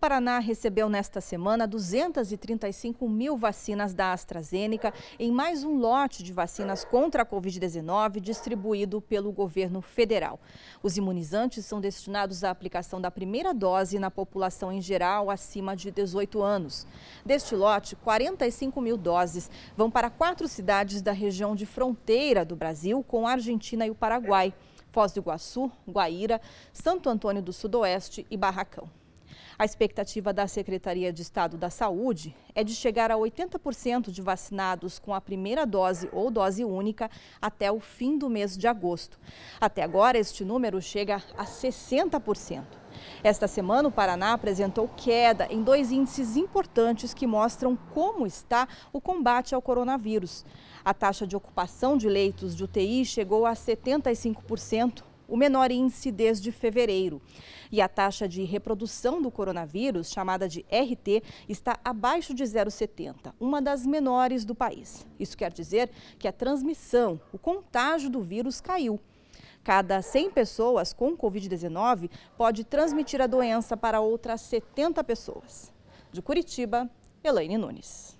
Paraná recebeu nesta semana 235 mil vacinas da AstraZeneca em mais um lote de vacinas contra a Covid-19 distribuído pelo governo federal. Os imunizantes são destinados à aplicação da primeira dose na população em geral acima de 18 anos. Deste lote, 45 mil doses vão para quatro cidades da região de fronteira do Brasil com a Argentina e o Paraguai. Foz do Iguaçu, Guaíra, Santo Antônio do Sudoeste e Barracão. A expectativa da Secretaria de Estado da Saúde é de chegar a 80% de vacinados com a primeira dose ou dose única até o fim do mês de agosto. Até agora, este número chega a 60%. Esta semana, o Paraná apresentou queda em dois índices importantes que mostram como está o combate ao coronavírus. A taxa de ocupação de leitos de UTI chegou a 75%, o menor índice desde fevereiro. E a taxa de reprodução do coronavírus, chamada de RT, está abaixo de 0,70, uma das menores do país. Isso quer dizer que a transmissão, o contágio do vírus caiu. Cada 100 pessoas com Covid-19 pode transmitir a doença para outras 70 pessoas. De Curitiba, Elaine Nunes.